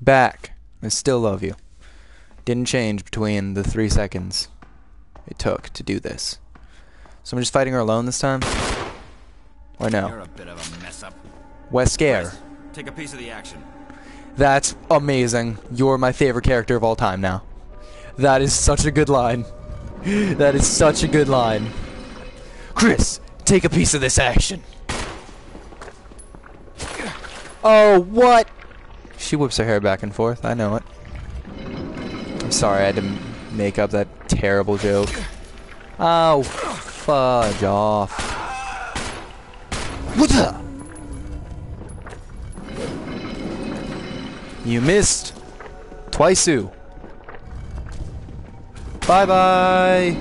Back. I still love you. Didn't change between the three seconds it took to do this. So I'm just fighting her alone this time? Or no? You're a bit of a mess up. Wesker. Take a piece of the action. That's amazing. You're my favorite character of all time now. That is such a good line. That is such a good line. Chris, take a piece of this action. Oh, what? She whips her hair back and forth. I know it. I'm sorry I had to make up that terrible joke. Oh, fudge off. What the? You missed. Twice, Sue. Bye bye.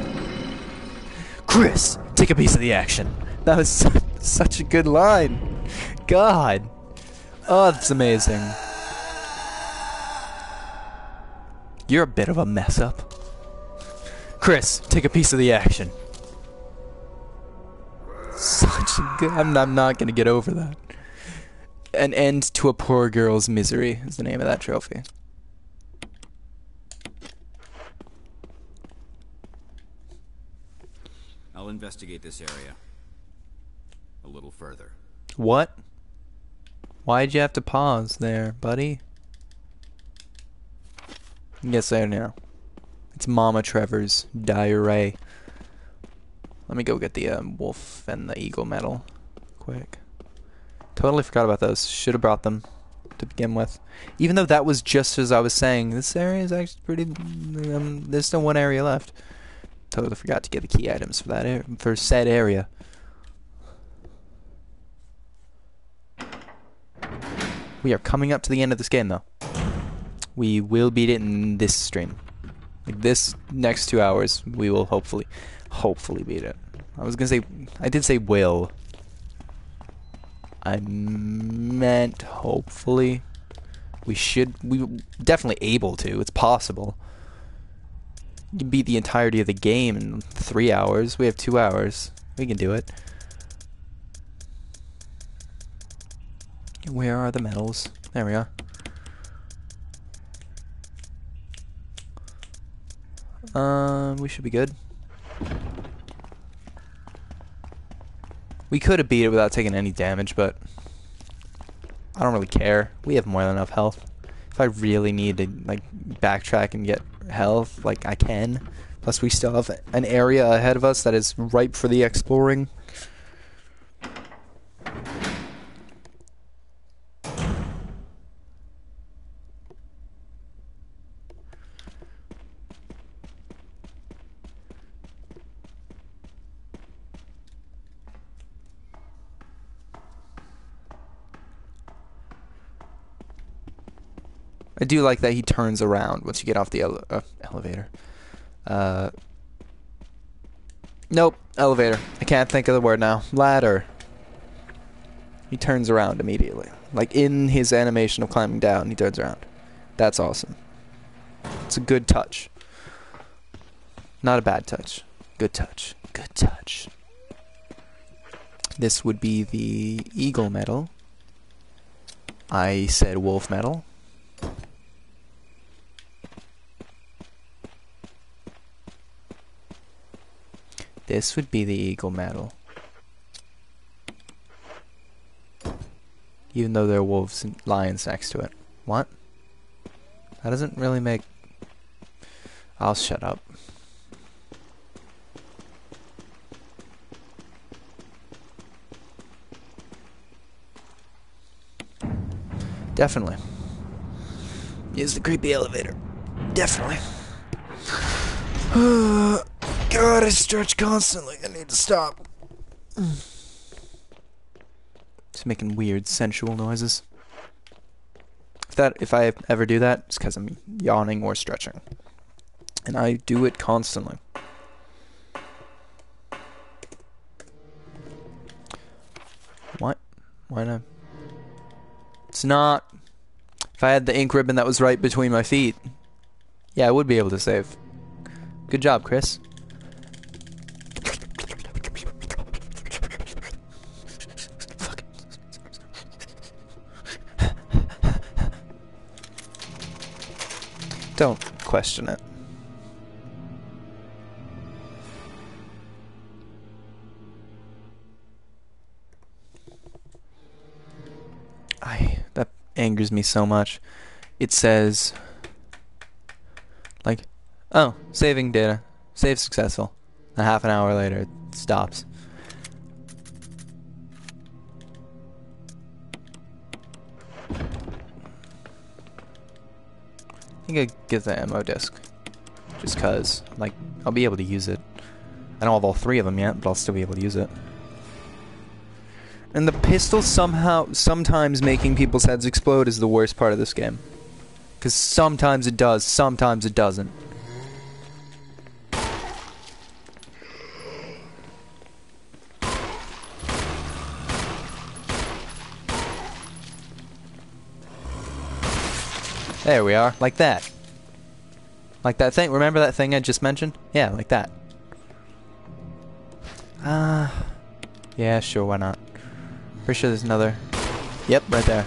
Chris, take a piece of the action. That was su such a good line. God. Oh, that's amazing. You're a bit of a mess up. Chris, take a piece of the action. Such a good. I'm, I'm not gonna get over that. An end to a poor girl's misery is the name of that trophy. I'll investigate this area a little further. What? Why'd you have to pause there, buddy? Yes, I know. It's Mama Trevor's diarrhea. Let me go get the um, wolf and the eagle medal. Quick. Totally forgot about those. Should have brought them to begin with. Even though that was just as I was saying, this area is actually pretty. Um, there's still one area left. Totally forgot to get the key items for that for said area. We are coming up to the end of this game, though. We will beat it in this stream. Like this next two hours, we will hopefully, hopefully beat it. I was gonna say, I did say will. I meant hopefully. We should, we definitely able to. It's possible. You can beat the entirety of the game in three hours. We have two hours. We can do it. Where are the medals? There we are. Um, we should be good. We could have beat it without taking any damage, but I don't really care. We have more than enough health. If I really need to like backtrack and get health, like I can. Plus, we still have an area ahead of us that is ripe for the exploring. Do like that he turns around once you get off the ele- uh, elevator. Uh, nope, elevator. I can't think of the word now. Ladder. He turns around immediately. Like in his animation of climbing down, he turns around. That's awesome. It's a good touch. Not a bad touch. Good touch. Good touch. This would be the eagle medal. I said wolf medal. This would be the eagle medal. Even though there are wolves and lions next to it. What? That doesn't really make... I'll shut up. Definitely. Use the creepy elevator. Definitely. God, I stretch constantly. I need to stop. It's making weird sensual noises. If that, if I ever do that, it's because I'm yawning or stretching, and I do it constantly. What? Why not? It's not. If I had the ink ribbon that was right between my feet, yeah, I would be able to save. Good job, Chris. Don't question it. I that angers me so much. It says like oh, saving data. Save successful. A half an hour later it stops. Think I get the ammo disc. Just cause, like, I'll be able to use it. I don't have all three of them yet, but I'll still be able to use it. And the pistol somehow, sometimes making people's heads explode is the worst part of this game. Because sometimes it does, sometimes it doesn't. There we are, like that. Like that thing, remember that thing I just mentioned? Yeah, like that. Ah, uh, yeah, sure, why not? Pretty sure there's another. Yep, right there.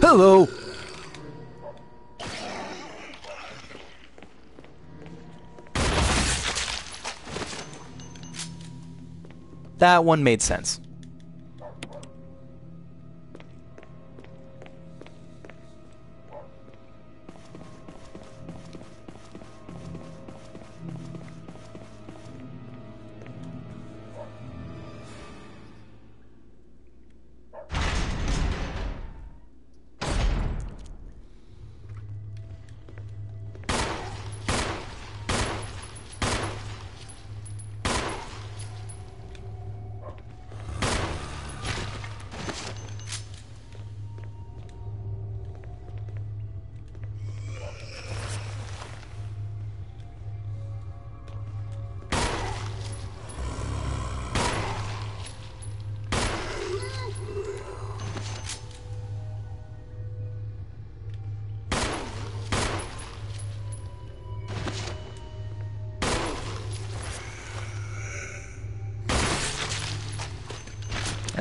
Hello! That one made sense.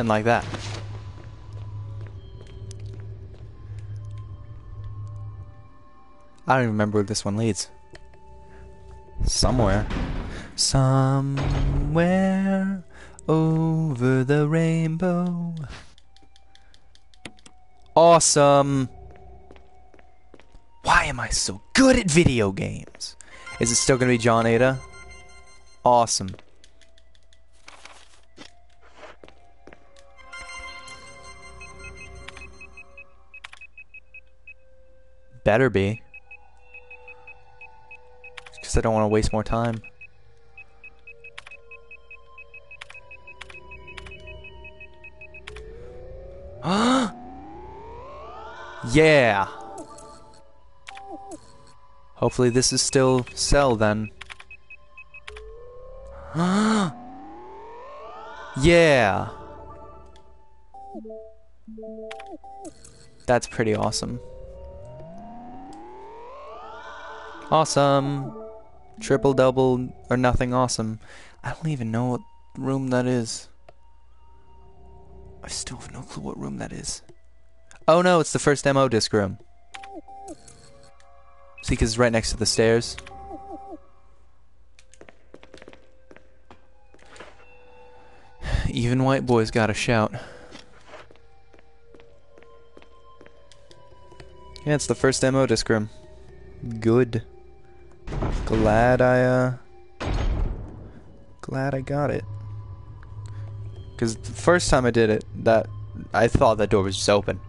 And like that. I don't even remember where this one leads. Somewhere. Somewhere over the rainbow. Awesome. Why am I so good at video games? Is it still going to be John Ada? Awesome. Better be. Because I don't want to waste more time. yeah! Hopefully this is still Cell then. yeah! That's pretty awesome. Awesome. Triple double or nothing awesome. I don't even know what room that is. I still have no clue what room that is. Oh no, it's the first MO disc room. See, because it's right next to the stairs. Even white boys gotta shout. Yeah, it's the first MO disc room. Good glad I, uh, glad I got it. Because the first time I did it, that, I thought that door was just open.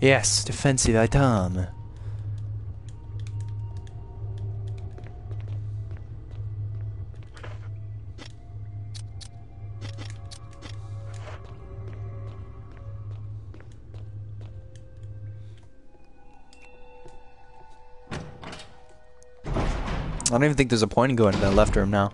Yes, defensive item. I don't even think there's a point in going to that left room now.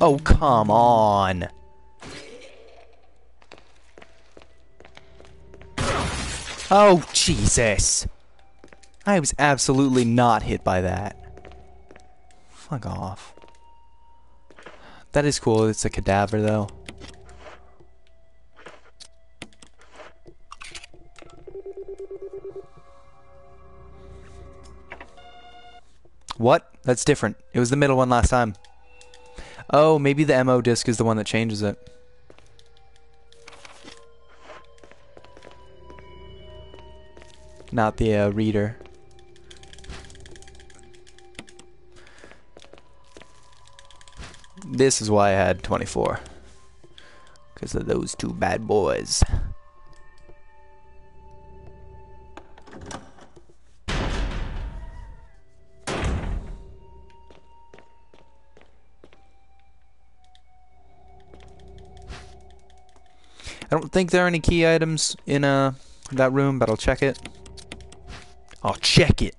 Oh, come on. Oh, Jesus. I was absolutely not hit by that. Fuck off. That is cool. It's a cadaver, though. What? That's different. It was the middle one last time. Oh, maybe the MO disc is the one that changes it. Not the uh, reader. This is why I had 24. Because of those two bad boys. I don't think there are any key items in uh, that room, but I'll check it. I'll check it.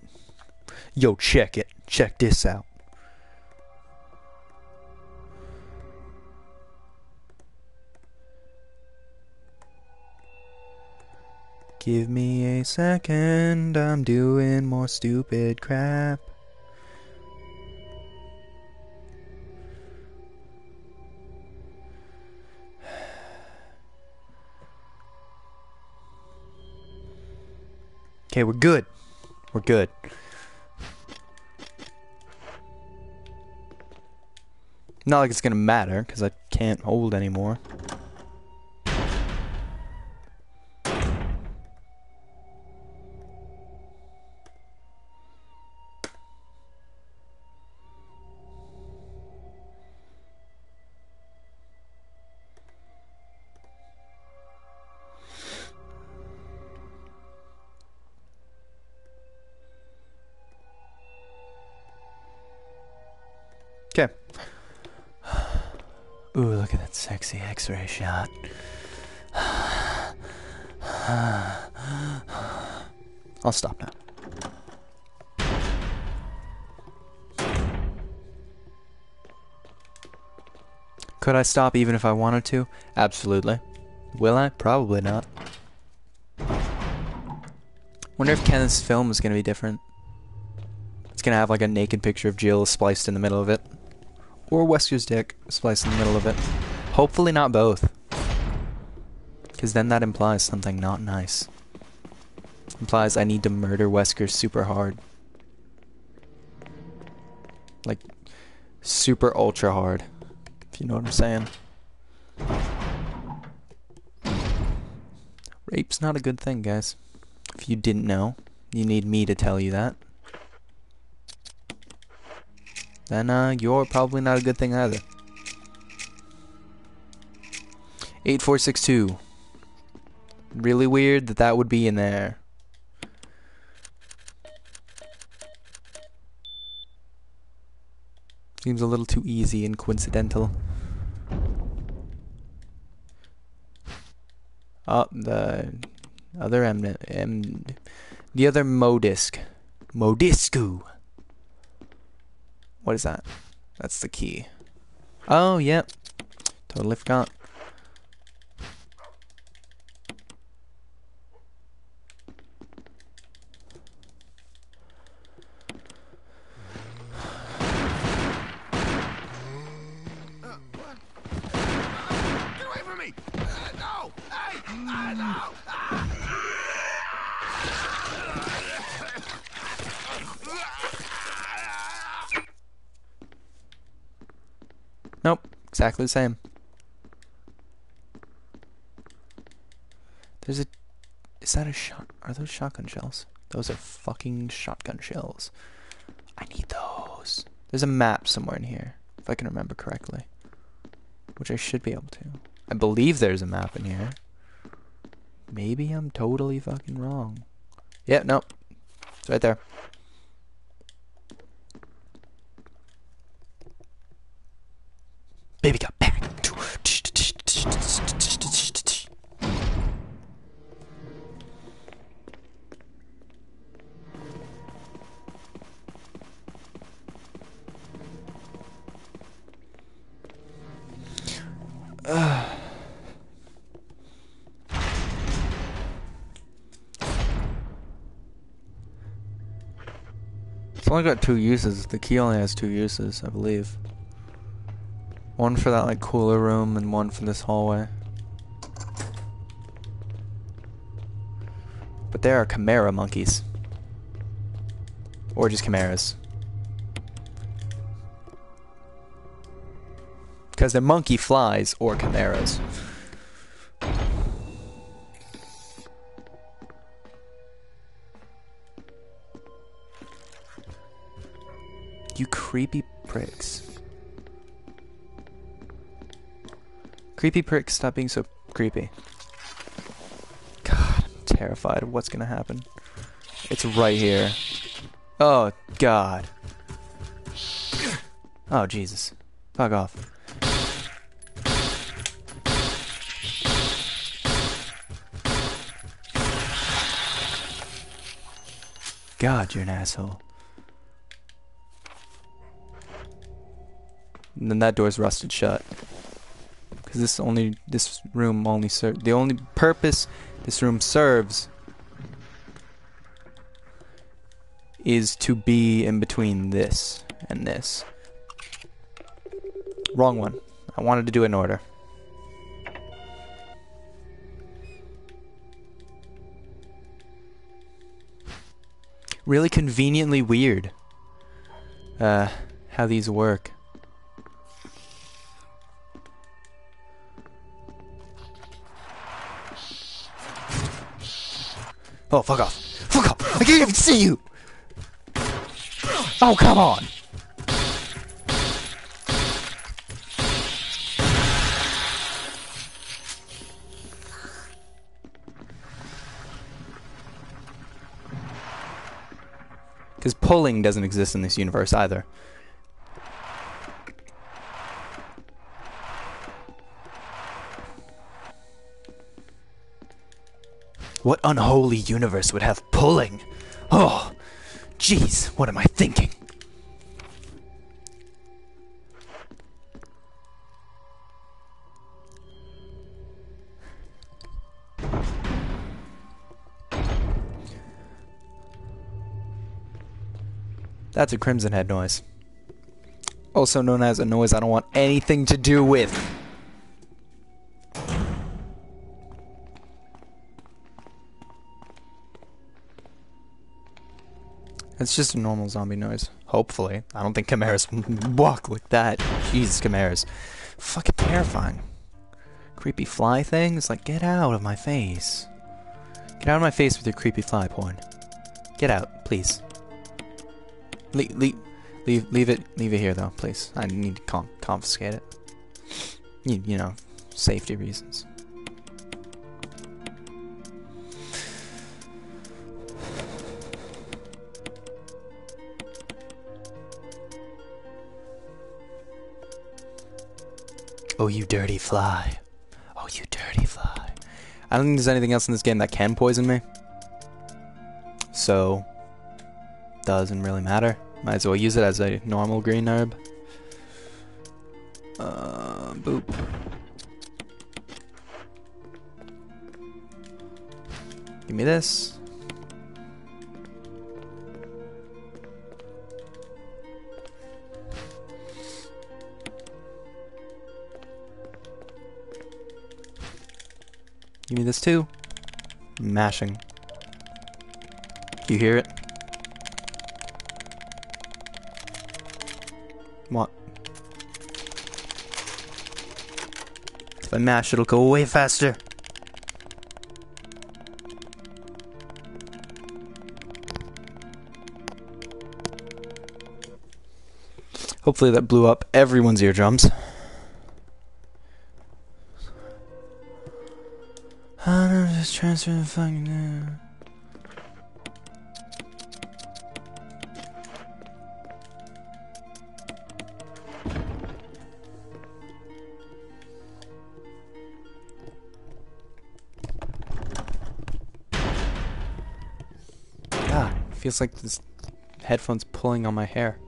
Yo, check it. Check this out. Give me a second, I'm doing more stupid crap. Okay, we're good. We're good. Not like it's gonna matter, because I can't hold anymore. Sexy x-ray shot. I'll stop now. Could I stop even if I wanted to? Absolutely. Will I? Probably not. Wonder if Kenneth's film is gonna be different. It's gonna have like a naked picture of Jill spliced in the middle of it. Or Wesker's dick spliced in the middle of it. Hopefully not both. Because then that implies something not nice. Implies I need to murder Wesker super hard. Like, super ultra hard. If you know what I'm saying. Rape's not a good thing, guys. If you didn't know, you need me to tell you that. Then, uh, you're probably not a good thing either. 8462. Really weird that that would be in there. Seems a little too easy and coincidental. Oh, the other M, M the other Modisc. Modiscu. What is that? That's the key. Oh, yep. Totally forgot. Get away from me! Uh, no! Hey! Uh, no! Nope, exactly the same. There's a. Is that a shot? Are those shotgun shells? Those are fucking shotgun shells. I need those. There's a map somewhere in here, if I can remember correctly. Which I should be able to. I believe there's a map in here. Maybe I'm totally fucking wrong. Yeah, nope. It's right there. Only got two uses. The key only has two uses, I believe. One for that like cooler room and one for this hallway. But there are chimera monkeys. Or just chimeras. Because they're monkey flies or chimeras. Creepy pricks. Creepy pricks, stop being so creepy. God, I'm terrified of what's gonna happen. It's right here. Oh, God. Oh, Jesus. Fuck off. God, you're an asshole. And then that door's rusted shut. Because this only, this room only serves, the only purpose this room serves is to be in between this and this. Wrong one. I wanted to do it in order. Really conveniently weird. Uh, how these work. Oh, fuck off. Fuck off. I can't even see you. Oh, come on. Because pulling doesn't exist in this universe either. What unholy universe would have pulling? Oh, jeez, what am I thinking? That's a Crimson Head noise. Also known as a noise I don't want anything to do with. It's just a normal zombie noise. Hopefully. I don't think chimeras walk like that. Jesus, chimeras. Fucking terrifying. Creepy fly things? Like, get out of my face. Get out of my face with your creepy fly porn. Get out, please. Le leave, leave, leave it, leave it here though, please. I need to con confiscate it. You, you know, safety reasons. Oh, you dirty fly. Oh, you dirty fly. I don't think there's anything else in this game that can poison me. So, doesn't really matter. Might as well use it as a normal green herb. Uh, boop. Give me this. Give me this too. Mashing. You hear it? What? If I mash, it'll go way faster. Hopefully that blew up everyone's eardrums. Just transfer the fucking. Uh... God, feels like this headphone's pulling on my hair.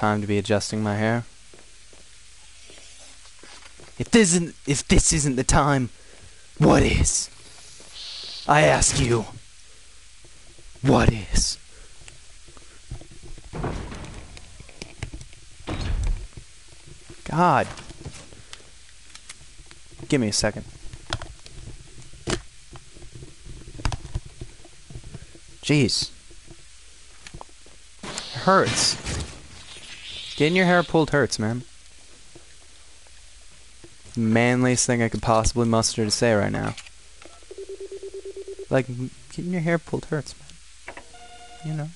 Time to be adjusting my hair. If this isn't if this isn't the time, what is? I ask you. What is? God. Give me a second. Jeez. It hurts. Getting your hair pulled hurts, man. Manliest thing I could possibly muster to say right now. Like, getting your hair pulled hurts, man. You know.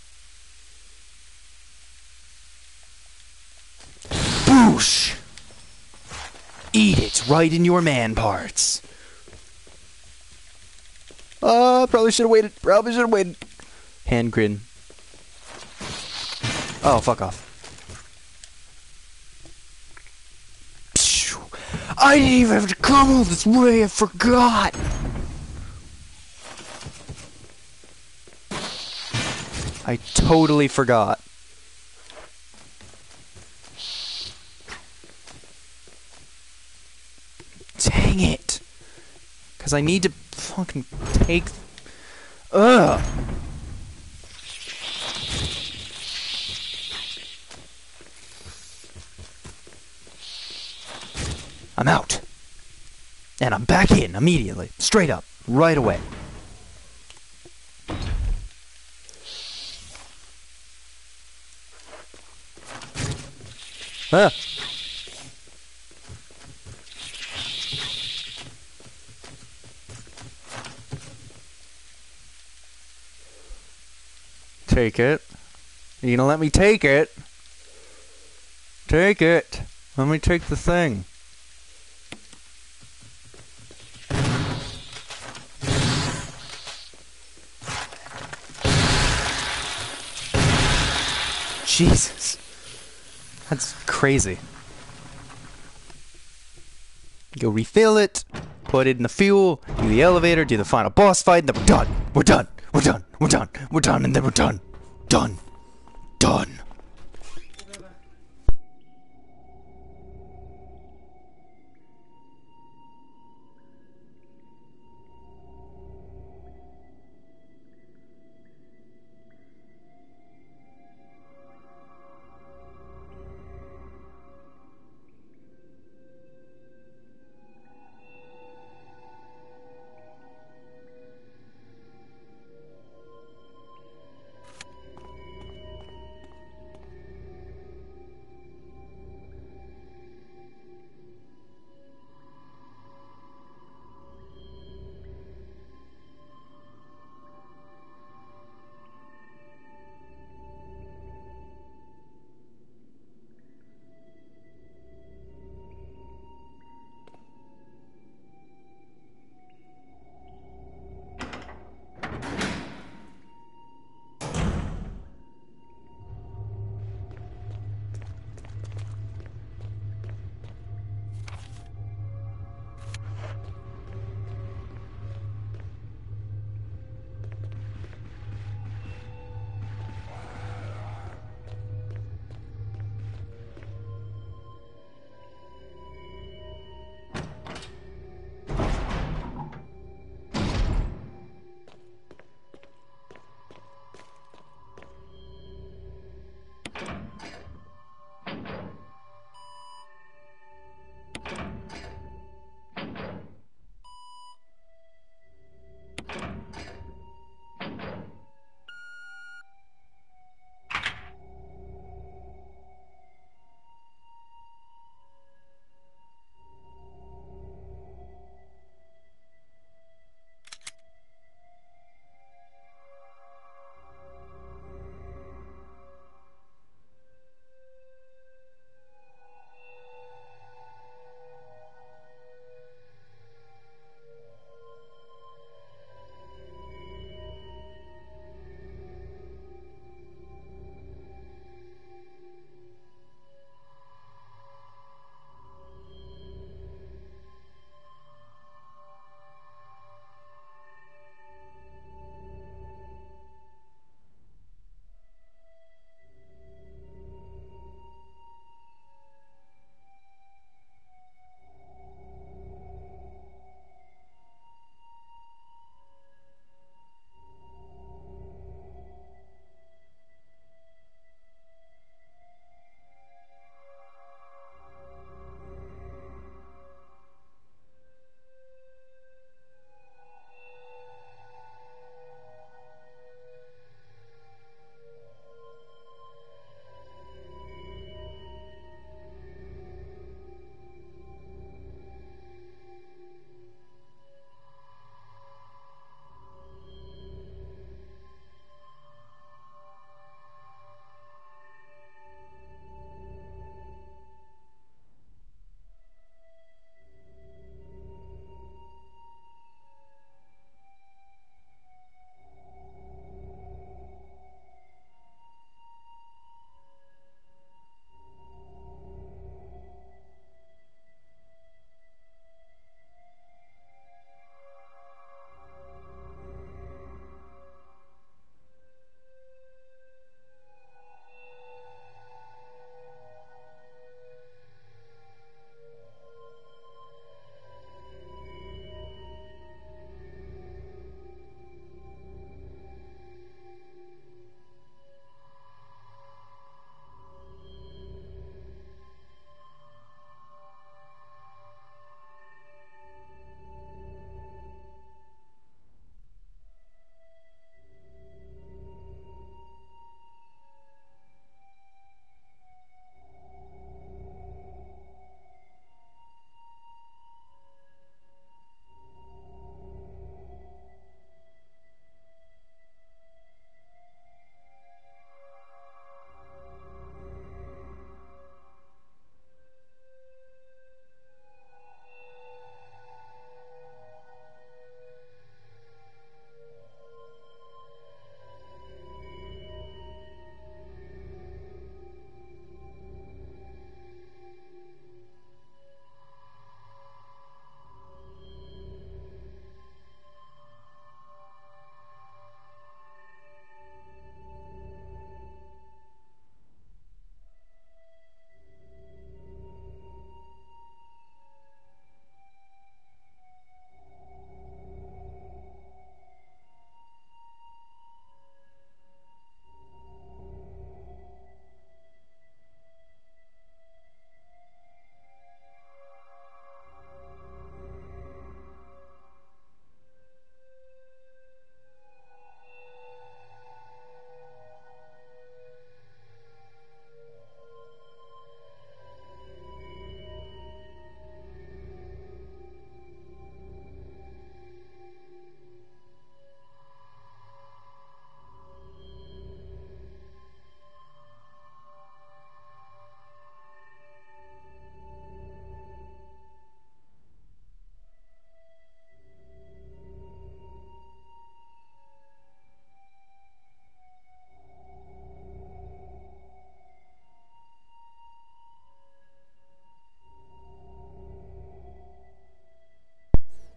Boosh! Eat it right in your man parts. Uh, probably should have waited. Probably should have waited. Hand grin. Oh, fuck off. I didn't even have to come all this way. I forgot. I totally forgot. Dang it. Because I need to fucking take. Ugh. I'm out. And I'm back in immediately. Straight up. Right away. Ah. Take it. You gonna let me take it? Take it. Let me take the thing. Jesus. That's crazy. Go refill it, put it in the fuel, do the elevator, do the final boss fight, and then we're done. We're done. We're done. We're done. We're done, and then we're done. Done. Done.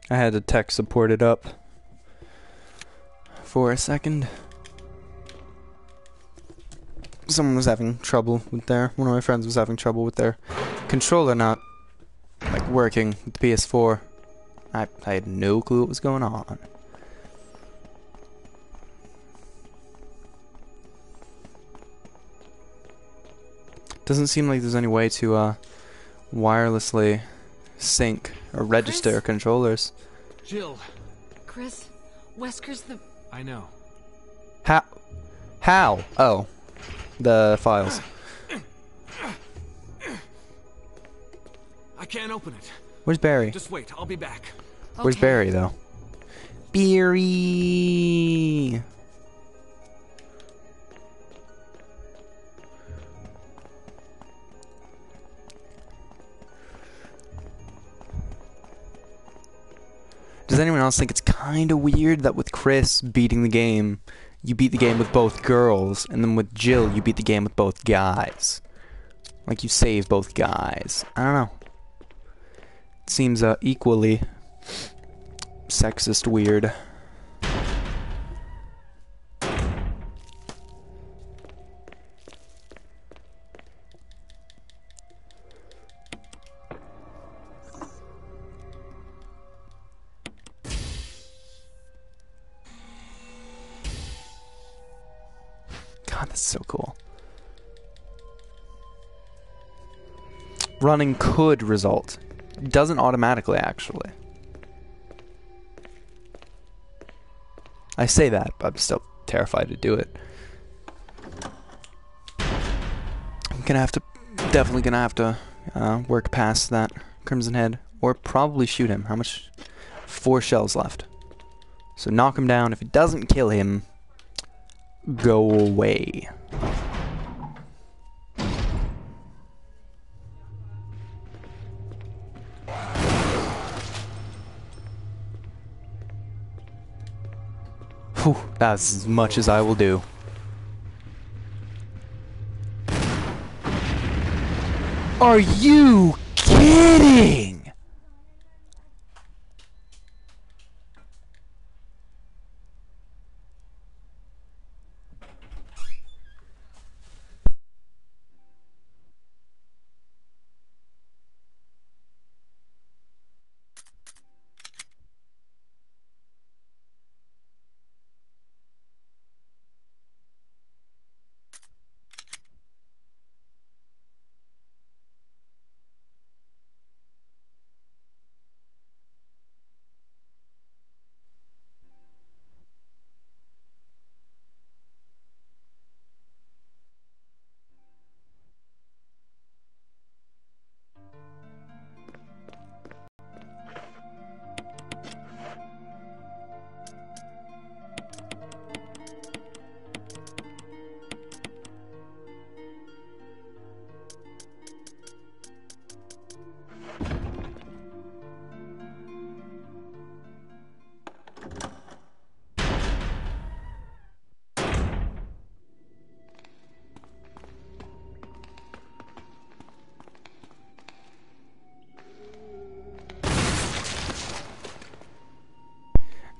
I had to tech support it up for a second. Someone was having trouble with their one of my friends was having trouble with their controller not like working with the PS4. I I had no clue what was going on. Doesn't seem like there's any way to uh wirelessly sync or register Chris? controllers. Jill, Chris, Wesker's the. I know. How? How? Oh, the files. I can't open it. Where's Barry? Just wait, I'll be back. Where's Okay. Barry though? Barry. Does anyone else think it's kind of weird that with Chris beating the game, you beat the game with both girls, and then with Jill, you beat the game with both guys? Like you save both guys. I don't know. It seems uh, equally sexist weird. Running could result. Doesn't automatically, actually. I say that, but I'm still terrified to do it. I'm gonna have to, definitely gonna have to uh, work past that Crimson Head, or probably shoot him. How much? Four shells left. So knock him down. If it doesn't kill him, go away. Whew, that's as much as I will do. Are you kidding?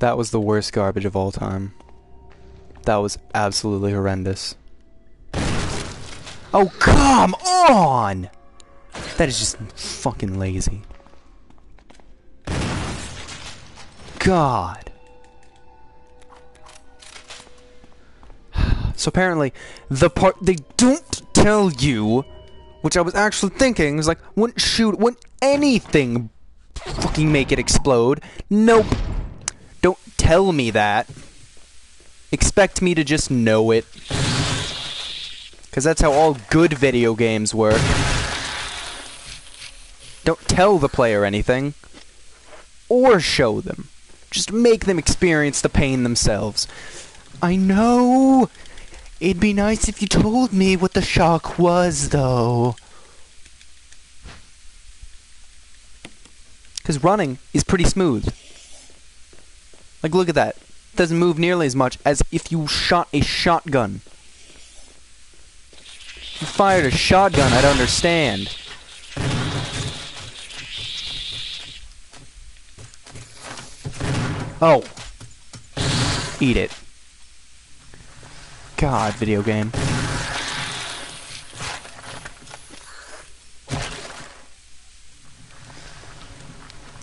That was the worst garbage of all time. That was absolutely horrendous. Oh, come on! That is just fucking lazy. God. So apparently, the part they don't tell you, which I was actually thinking, was like, wouldn't shoot, wouldn't anything fucking make it explode? Nope. Tell me that. Expect me to just know it. Because that's how all good video games work. Don't tell the player anything. Or show them. Just make them experience the pain themselves. I know! It'd be nice if you told me what the shock was, though. Because running is pretty smooth. Like, look at that. It Doesn't move nearly as much as if you shot a shotgun. If you fired a shotgun, I'd understand. Oh. Eat it. God, video game.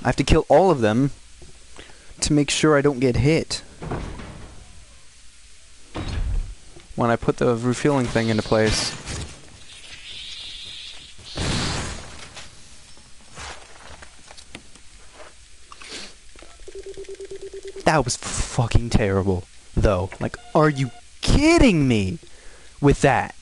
I have to kill all of them to make sure I don't get hit. When I put the refueling thing into place. That was fucking terrible, though. Like, are you kidding me with that?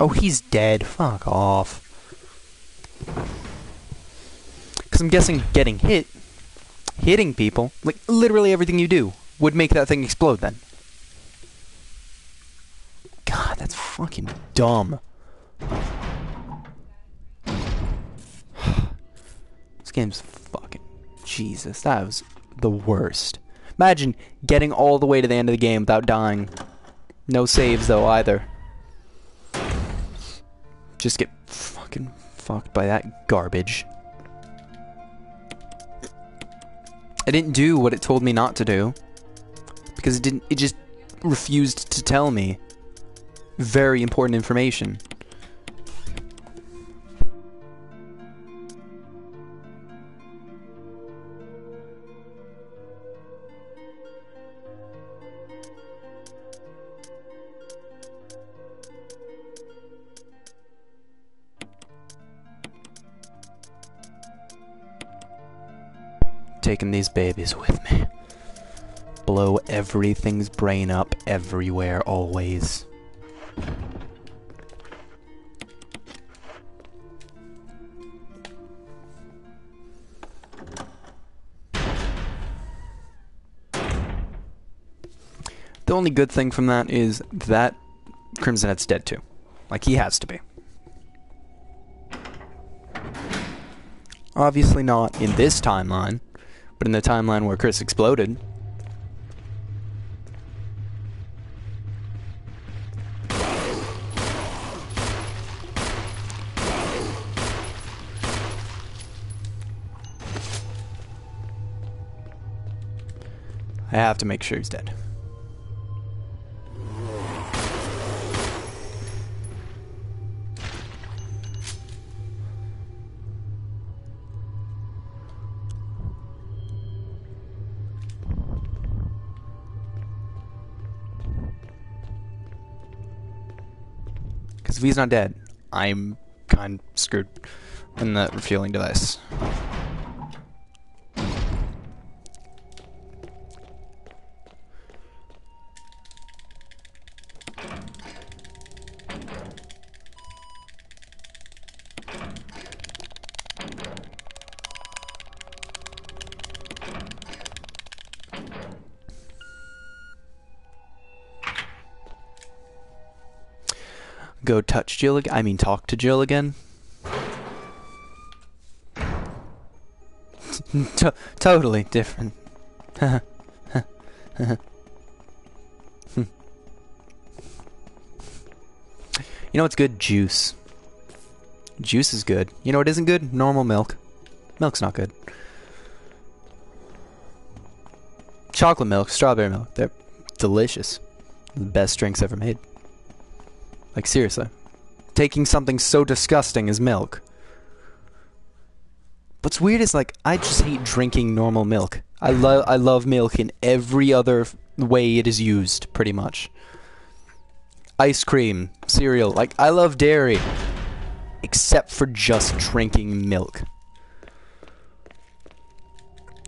Oh, he's dead. Fuck off. Because I'm guessing getting hit, hitting people, like literally everything you do, would make that thing explode then. God, that's fucking dumb. this game's fucking. Jesus, that was the worst. Imagine getting all the way to the end of the game without dying. No saves, though, either just get fucking fucked by that garbage. I didn't do what it told me not to do. Because it didn't it just refused to tell me very important information. Taking these babies with me. Blow everything's brain up everywhere, always. The only good thing from that is that Crimson Head's dead too. Like, he has to be. Obviously not in this timeline, but in the timeline where Chris exploded. I have to make sure he's dead. If he's not dead, I'm kind of screwed in the refueling device. Go touch Jill again. I mean, talk to Jill again. to- totally different. you know what's good? Juice. Juice is good. You know what isn't good? Normal milk. Milk's not good. Chocolate milk, strawberry milk, they're delicious. The best drinks ever made. Like, seriously. Taking something so disgusting as milk. What's weird is, like, I just hate drinking normal milk. I, love I love milk in every other way it is used, pretty much. Ice cream, cereal. Like, I love dairy. Except for just drinking milk.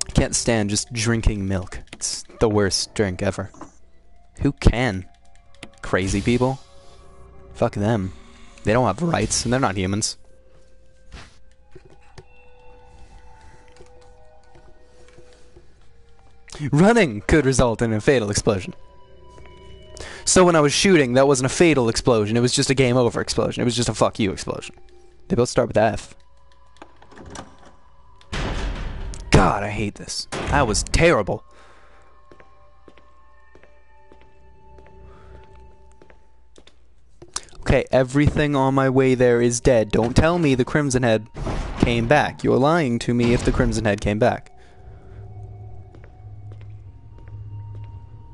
I can't stand just drinking milk. It's the worst drink ever. Who can? Crazy people? Fuck them. They don't have rights, and they're not humans. Running could result in a fatal explosion. So when I was shooting, that wasn't a fatal explosion, it was just a game over explosion. It was just a fuck you explosion. They both start with F. God, I hate this. That was terrible. Okay, everything on my way there is dead. Don't tell me the Crimson Head came back. You're lying to me if the Crimson Head came back.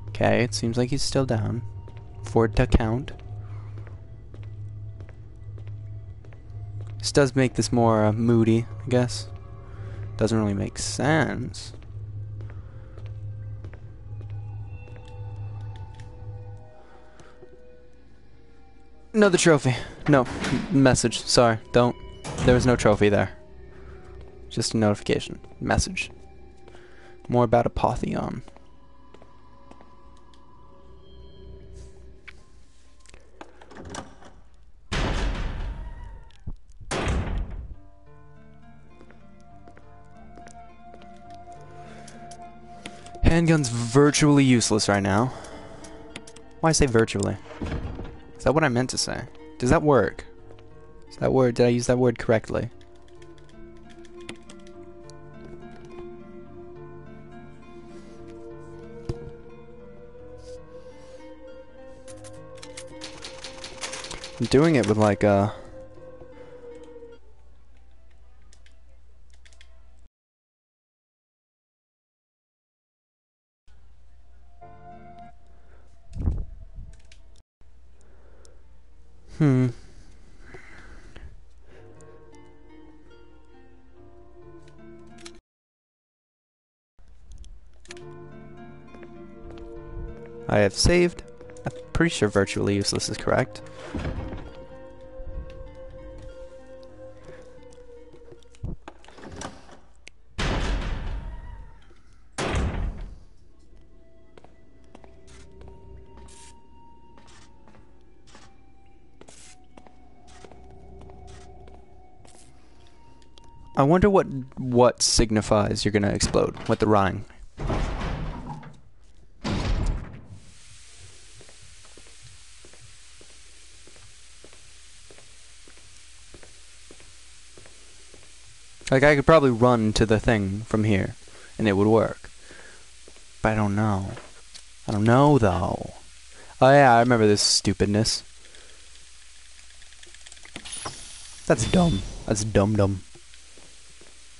Okay, it seems like he's still down. For it to count. This does make this more uh, moody, I guess. Doesn't really make sense. Another trophy. No, message. Sorry, don't. There was no trophy there. Just a notification. Message. More about Apotheon. Handgun's virtually useless right now. Why say virtually? Is that what I meant to say? Does that work? Is that word? Did I use that word correctly? I'm doing it with like uh have saved. I'm pretty sure virtually useless is correct. I wonder what what signifies you're gonna explode. What the rhyme. Like I could probably run to the thing from here, and it would work. But I don't know. I don't know though. Oh yeah, I remember this stupidness. That's dumb. That's dumb dumb.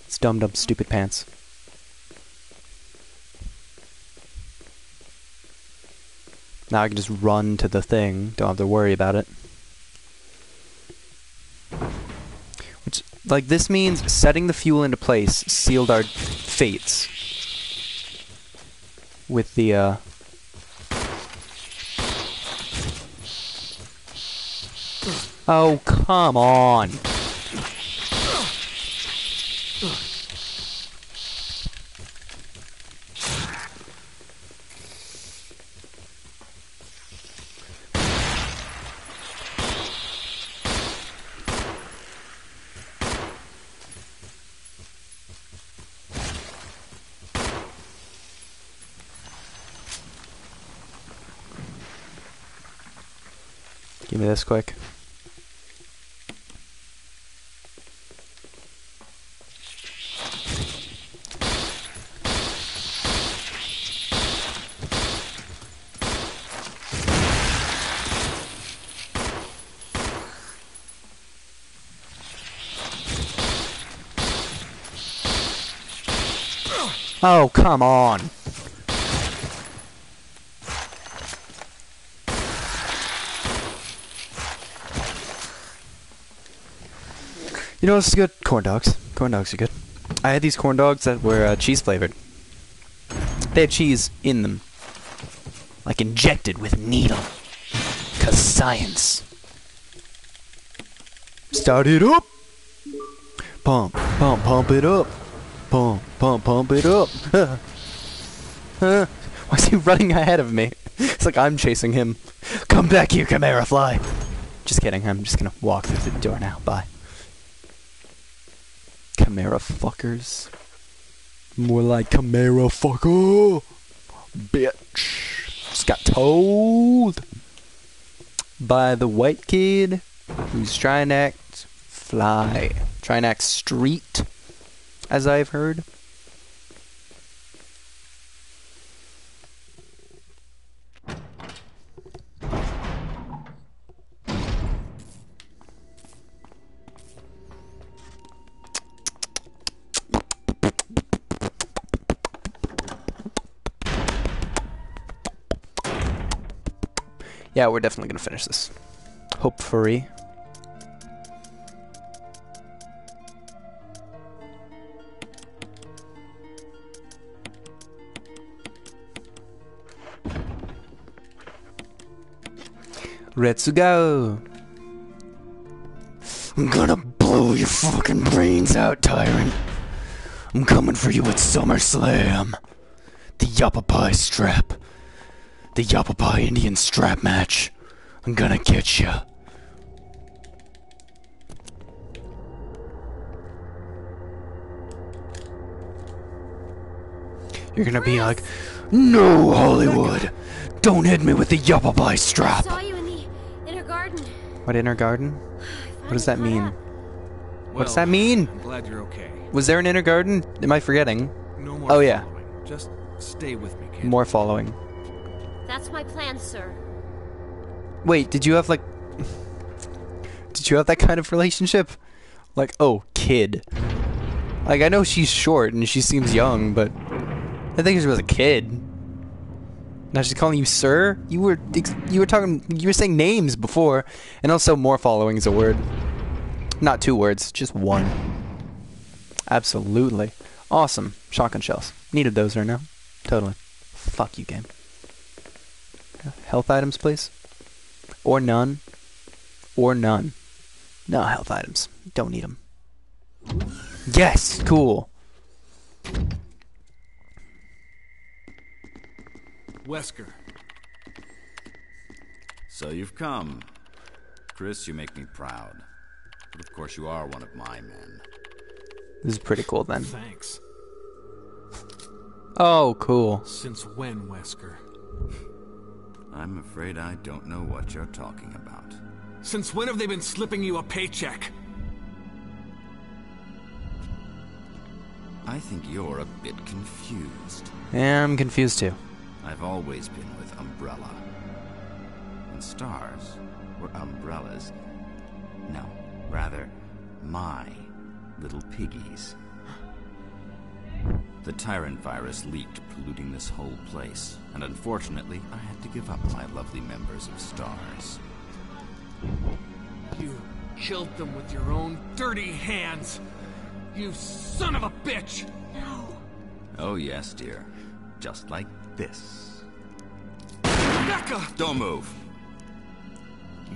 It's dumb dumb stupid pants. Now I can just run to the thing. Don't have to worry about it. Which, like, this means setting the fuel into place sealed our fates. With the, uh... Oh, come on! This quick. Oh, come on. Know what's good? Corn dogs. Corn dogs are good. I had these corn dogs that were uh, cheese flavored. They had cheese in them. Like injected with needle. Cause science. Start it up! Pump, pump, pump it up. Pump, pump, pump it up. Huh. Why is he running ahead of me? It's like I'm chasing him. Come back here, Chimera Fly. Just kidding. I'm just gonna walk through the door now. Bye. Chimera fuckers. More like Chimera fucker. Bitch. Just got told by the white kid who's trying to act fly. Trying to act street, as I've heard. Yeah, we're definitely gonna finish this. Hopefully. Let's go. I'm gonna blow your fucking brains out, tyrant. I'm coming for you at SummerSlam. The Yappapai strap. The Yappapai Indian strap match. I'm gonna get you. You're gonna be like, No, Hollywood! Don't hit me with the Yappapai I strap! saw you in the inner garden. What inner garden? What does that mean? caught. What does that mean? I'm glad you're okay. Was there an inner garden? Am I forgetting? No more Oh, yeah. following. Just stay with me, kid. More following. That's my plan, sir. Wait, did you have like. Did you have that kind of relationship? Like, oh, kid. Like, I know she's short and she seems young, but. I think she was a kid. Now she's calling you sir? You were you were talking you were saying names before, and also more following is a word. Not two words, just one. Absolutely. Awesome. Shotgun shells. Needed those right now. Totally. Fuck you, game. Health items, please. Or none. Or none. No health items. Don't need them. Yes! Cool. Wesker. So you've come. Chris, you make me proud. But of course you are one of my men. This is pretty cool then. Thanks. Oh, cool. Since when, Wesker? I'm afraid I don't know what you're talking about. Since when have they been slipping you a paycheck? I think you're a bit confused. Yeah, I'm confused too. I've always been with Umbrella. And stars were umbrellas. No, rather, my little piggies. The Tyrant virus leaked, polluting this whole place, and unfortunately, I had to give up my lovely members of Stars. You killed them with your own dirty hands. You son of a bitch! No. Oh, yes, dear. Just like this. Rebecca! Don't move!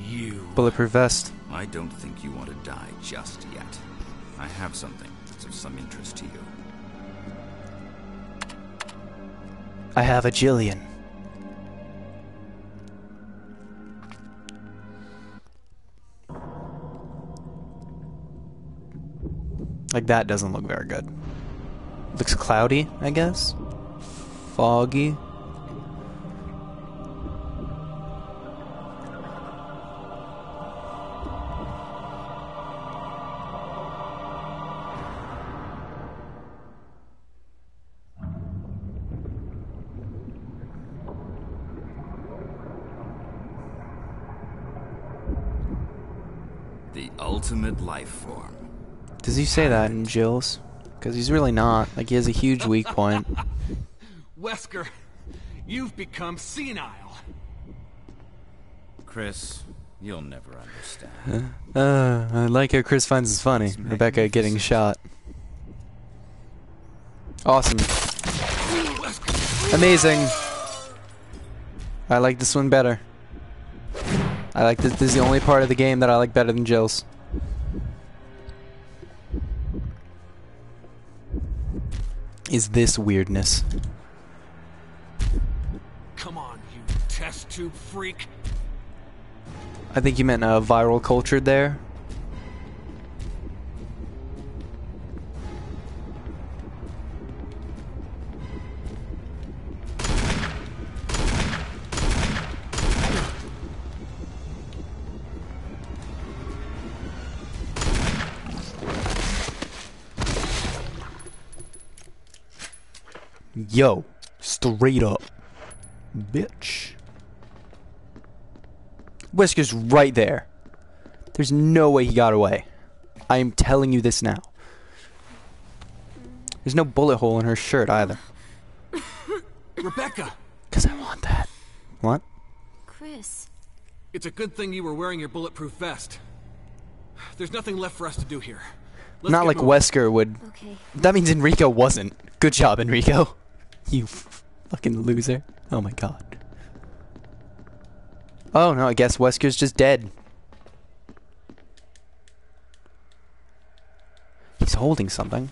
You. Bulletproof vest. I don't think you want to die just yet. I have something that's of some interest to you. I have a Jillian. Like that doesn't look very good. Looks cloudy, I guess. Foggy. Ultimate life form. Does he say that in Jill's? Because he's really not. Like he has a huge weak point. Wesker, you've become senile. Chris, you'll never understand. Uh, I like how Chris finds this funny. Rebecca getting shot. Awesome. Amazing. I like this one better. I like this. This is the only part of the game that I like better than Jill's. Is this weirdness? Come on, you test tube freak. I think you meant uh, viral culture there. Yo, straight up. Bitch. Wesker's right there. There's no way he got away. I am telling you this now. There's no bullet hole in her shirt either. Rebecca! Because I want that. What? Chris, It's a good thing you were wearing your bulletproof vest. There's nothing left for us to do here. Let's Not like moving. Wesker would. Okay. That means Enrico wasn't. Good job, Enrico. You fucking loser. Oh my god. Oh no, I guess Wesker's just dead. He's holding something.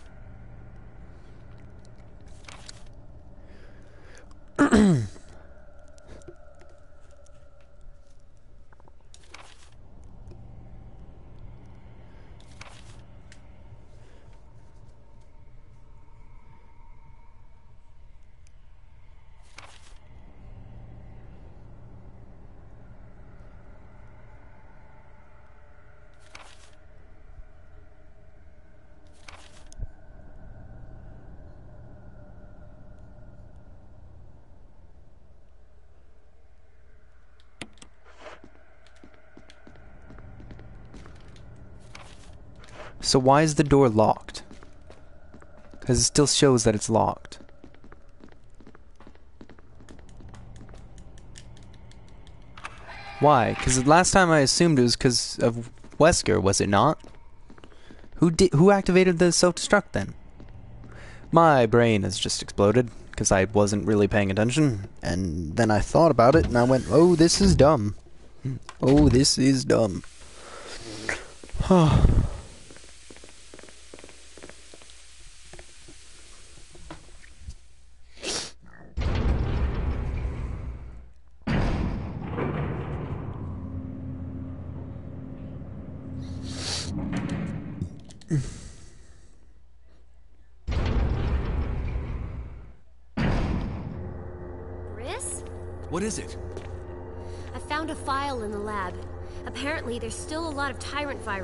So why is the door locked? Because it still shows that it's locked. Why? Because the last time I assumed it was because of Wesker, was it not? Who did? Who activated the self-destruct then? My brain has just exploded because I wasn't really paying attention, and then I thought about it and I went, "Oh, this is dumb. Hmm. Oh, this is dumb."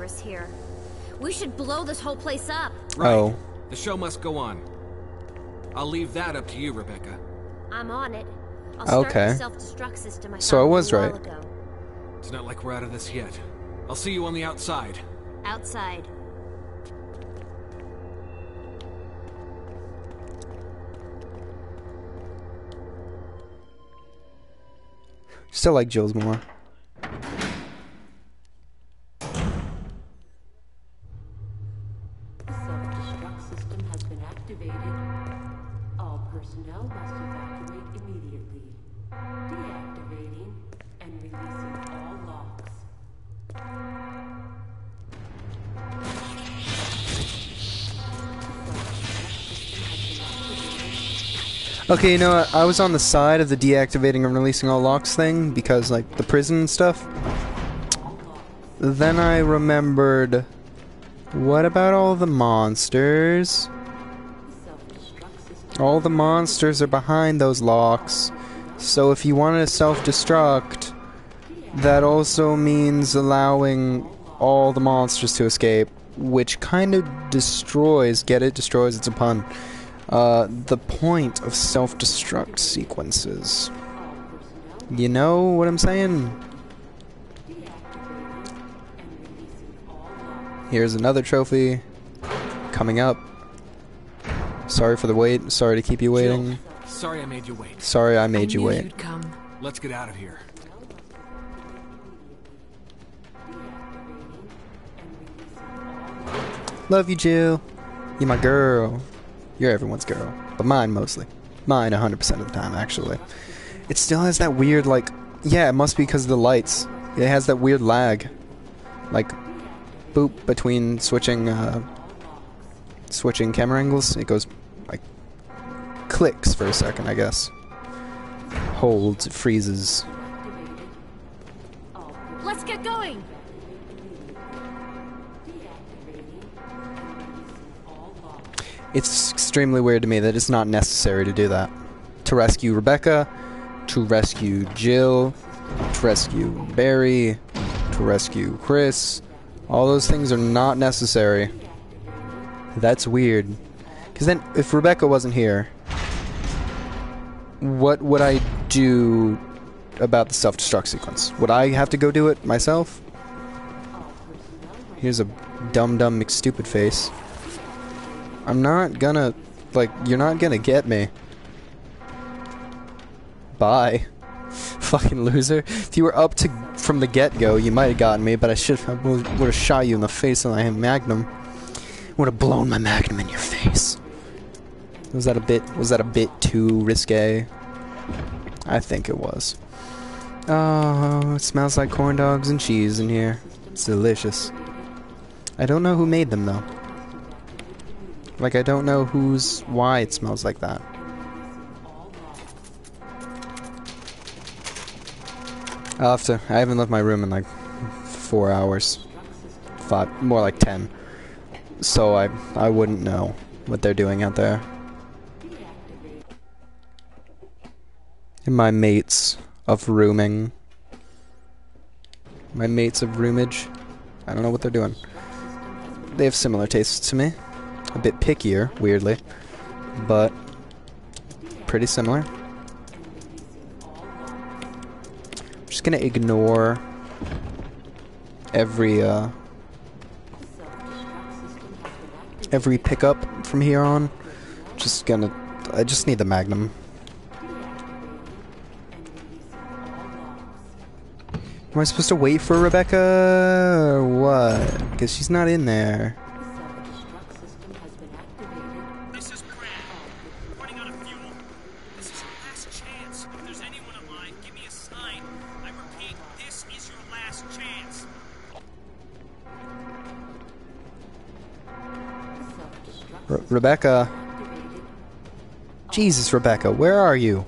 Tyrant here. We should blow this whole place up. Oh. Right. Oh. The show must go on. I'll leave that up to you, Rebecca. I'm on it. I'll start Okay. the self-destruct system I So I a was while right. Ago. It's not like we're out of this yet. I'll see you on the outside. Outside. Still like Jill's more. Activated. All personnel must evacuate immediately. Deactivating and releasing all locks. Okay, you know what? I was on the side of the deactivating and releasing all locks thing because, like, the prison stuff. Then I remembered. What about all the monsters? Self-destruct All the monsters are behind those locks. So if you want to self destruct, that also means allowing all the monsters to escape, which kind of destroys, get it? Destroys, it's a pun. Uh, the point of self destruct sequences. You know what I'm saying? Here's another trophy coming up. Sorry for the wait. Sorry to keep you waiting. Jill, sorry I made you wait. Sorry I made I you wait. You'd come. Let's get out of here. Love you, Jill. You're my girl. You're everyone's girl. But mine mostly. Mine 100% of the time, actually. It still has that weird, like. Yeah, it must be because of the lights. It has that weird lag. Like, boop between switching, uh. Switching camera angles. It goes, like. Clicks for a second, I guess. Holds, it freezes. Let's get going. It's extremely weird to me that it's not necessary to do that. To rescue Rebecca, to rescue Jill, to rescue Barry, to rescue Chris. All those things are not necessary. That's weird. Because then, if Rebecca wasn't here, what would I do about the self destruct sequence? Would I have to go do it myself? Here's a dumb, dumb, McStupid face. I'm not gonna, like, you're not gonna get me. Bye. Fucking loser. If you were up to from the get-go, you might have gotten me, but I should have would have shot you in the face with my magnum. Would have blown my magnum in your face. Was that a bit was that a bit too risque? I think it was. Oh, it smells like corn dogs and cheese in here. It's delicious. I don't know who made them though. Like I don't know who's why it smells like that. I'll have to. I haven't left my room in like four hours. Five, more like ten. So I, I wouldn't know what they're doing out there. And my mates of rooming. My mates of roomage. I don't know what they're doing. They have similar tastes to me. A bit pickier, weirdly. But pretty similar. I'm just gonna ignore every uh every pickup from here on. Just gonna I just need the magnum. Am I supposed to wait for Rebecca or what? Because she's not in there. Re Rebecca. Jesus, Rebecca, where are you?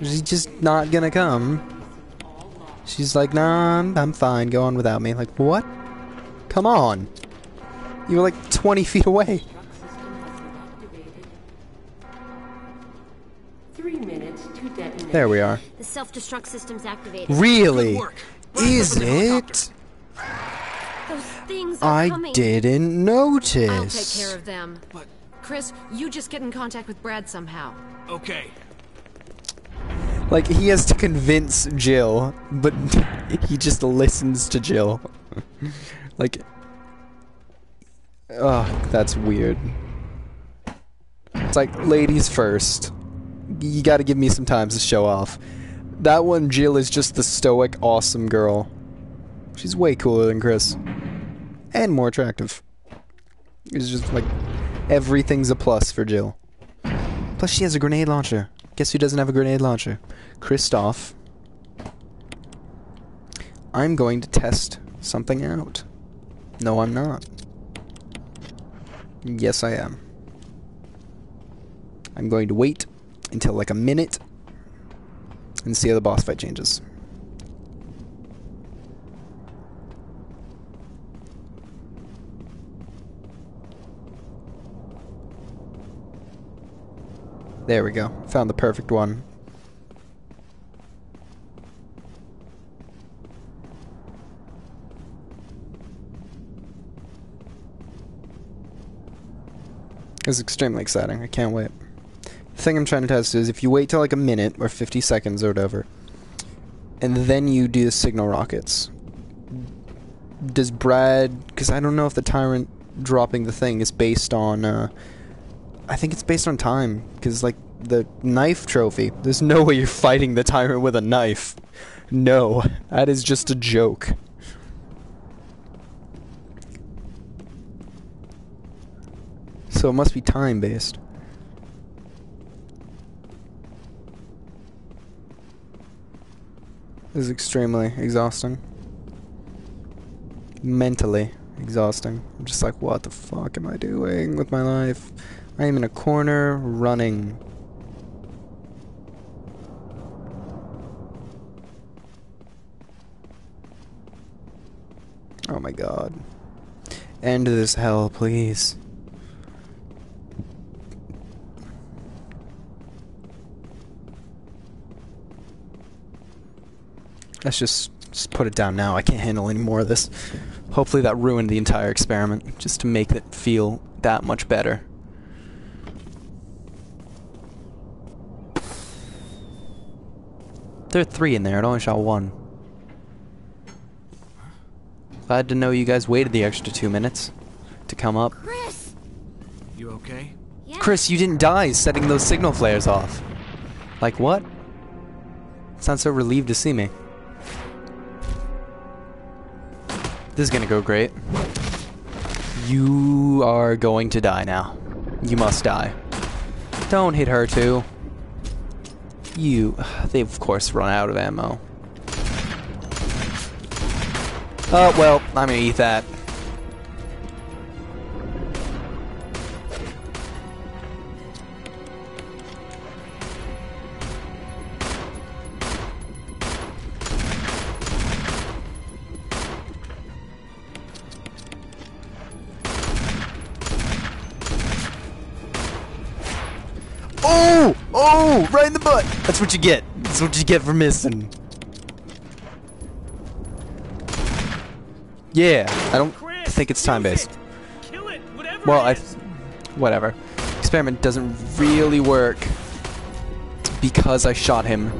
She's just not gonna come. She's like, nah, I'm, I'm fine. Go on without me. Like, what? Come on. You were like 20 feet away. Three minutes to detonate. There we are. The self-destruct system's activated. Really? Is Run for it? Those things are I coming. didn't notice. I'll take care of them. But Chris, you just get in contact with Brad somehow. okay, Like he has to convince Jill, but he just listens to Jill. like, oh, that's weird. It's like ladies first. You got to give me some time to show off. That one, Jill is just the stoic, awesome girl. She's way cooler than Chris, and more attractive. It's just like everything's a plus for Jill. Plus, she has a grenade launcher. Guess who doesn't have a grenade launcher? Kristoff. I'm going to test something out. No, I'm not. Yes, I am. I'm going to wait until like a minute and see how the boss fight changes. There we go. Found the perfect one. It's extremely exciting. I can't wait. The thing I'm trying to test is if you wait till like a minute or 50 seconds or whatever, and then you do the signal rockets, does Brad. Because I don't know if the Tyrant dropping the thing is based on. Uh, I think it's based on time. Because, like, the knife trophy, there's no way you're fighting the Tyrant with a knife. No, that is just a joke. So it must be time based. This is extremely exhausting. Mentally exhausting. I'm just like, what the fuck am I doing with my life? I am in a corner running. Oh my god. End this hell, please. Let's just, just put it down now. I can't handle any more of this. Hopefully that ruined the entire experiment, just to make it feel that much better. There are three in there. It only shot one. Glad to know you guys waited the extra two minutes to come up. Chris! you okay? Yeah. Chris, you didn't die setting those signal flares off. Like what? Sounds so relieved to see me. This is gonna go great. You are going to die now. You must die. Don't hit her too. You... They've of course run out of ammo. Oh, well, I'm gonna eat that. That's what you get. That's what you get for missing. Yeah, I don't Chris, think it's time-based. it. It, Well, I. Whatever. Experiment doesn't really work because I shot him.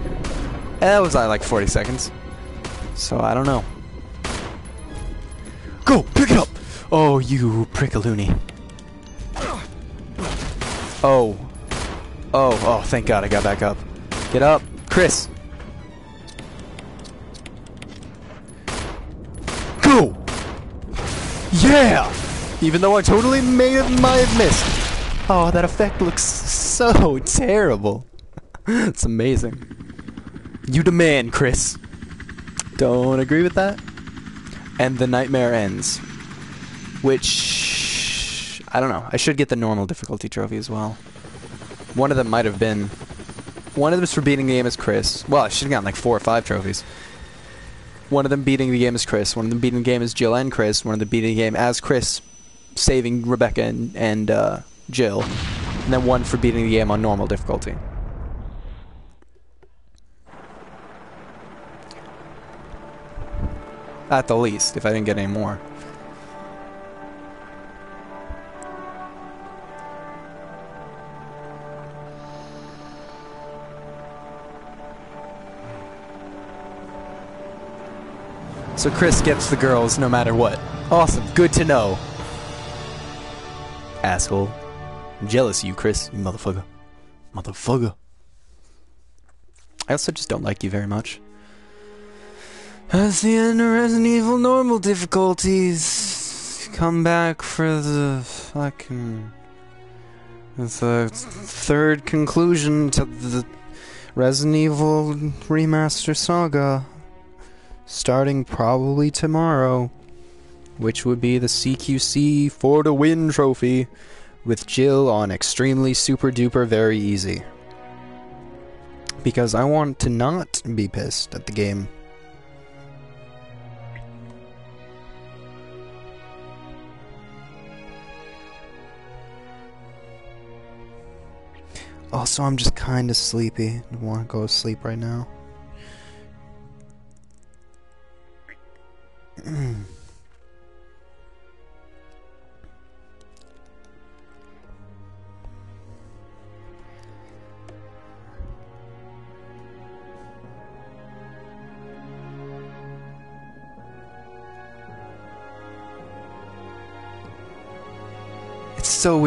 Eh, That was uh, like 40 seconds. So I don't know. Go! Pick it up! Oh, you prickaloony. Oh. Oh, oh, thank God I got back up. Get up. Chris. Go! Yeah! Even though I totally may have, might have missed. Oh, that effect looks so terrible. it's amazing. You demand, Chris. Don't agree with that? And the nightmare ends. Which. I don't know. I should get the normal difficulty trophy as well. One of them might have been. One of them is for beating the game as Chris. Well, I should have gotten like four or five trophies. One of them beating the game as Chris. One of them beating the game as Jill and Chris. One of them beating the game as Chris, saving Rebecca and, and uh, Jill. And then one for beating the game on normal difficulty. At the least, if I didn't get any more. So Chris gets the girls no matter what. Awesome. Good to know. Asshole. I'm jealous of you, Chris, you motherfucker. Motherfucker. I also just don't like you very much. That's the end of Resident Evil normal difficulties. Come back for the fucking. The third conclusion to the Resident Evil Remaster Saga starting probably tomorrow, which would be the CQC for the win trophy with Jill on extremely super duper very easy. Because I want to not be pissed at the game. Also, I'm just kind of sleepy. I want to go to sleep right now.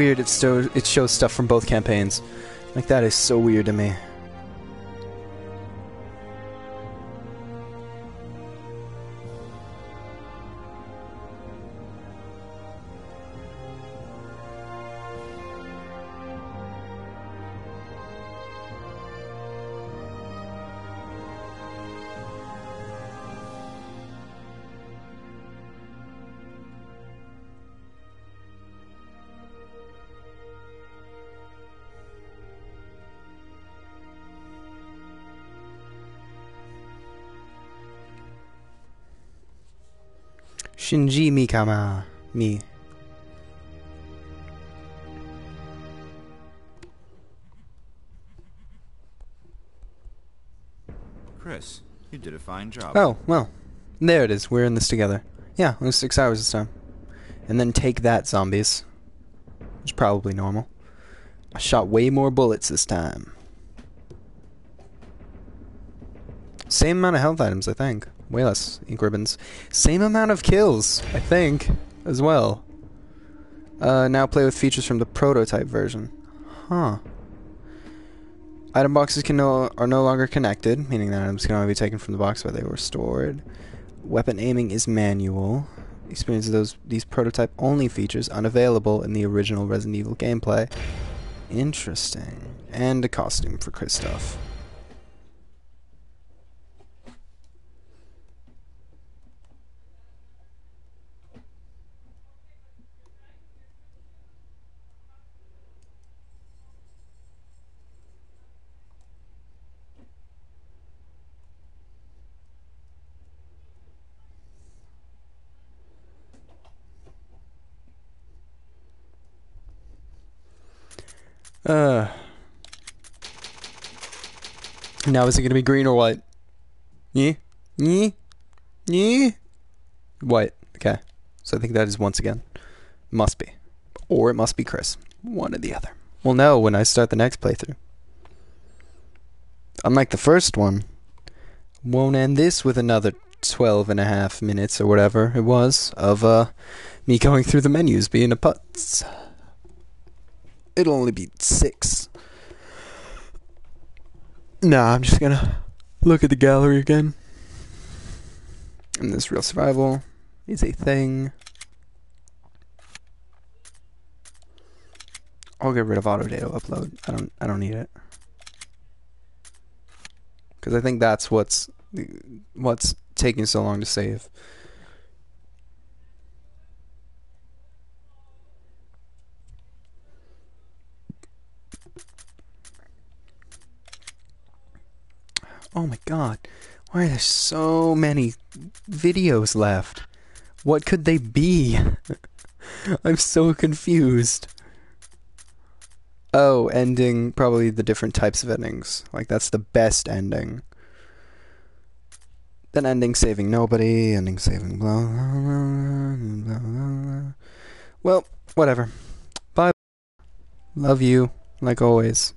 Weird. It it shows stuff from both campaigns. Like that is so weird to me. Shinji Mikami. Me. Chris, you did a fine job. Oh, well. There it is. We're in this together. Yeah, it was six hours this time. And then take that, zombies. It's probably normal. I shot way more bullets this time. Same amount of health items, I think. Way less ink ribbons. Same amount of kills, I think, as well. Uh, now play with features from the prototype version. Huh. Item boxes can no, are no longer connected, meaning that items can only be taken from the box where they were stored. Weapon aiming is manual. Experience those these prototype only features unavailable in the original Resident Evil gameplay. Interesting. And a costume for Kristoff. Uh. Now is it gonna be green or white? Yeah? Yeah? Yeah? White. Okay. So I think that is once again. Must be. Or it must be Chris. One or the other. We'll know when I start the next playthrough. Unlike the first one, won't end this with another 12 and a half minutes or whatever it was of uh me going through the menus being a putz. It'll only be six. Nah, I'm just gonna look at the gallery again. And this real survival is a thing. I'll get rid of auto data upload. I don't I don't need it. Cuz I think that's what's what's taking so long to save. Oh my god. Why are there so many videos left? What could they be? I'm so confused. Oh, ending probably the different types of endings. Like that's the best ending. Then ending saving nobody, ending saving blah blah blah. blah, blah. Well, whatever. Bye. Love you, like always.